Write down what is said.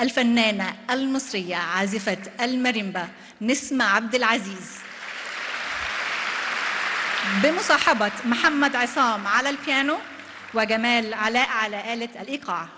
الفنانة المصرية عازفة المريمبا نسمة عبد العزيز. بمصاحبة محمد عصام على البيانو وجمال علاء على آلة الإيقاع.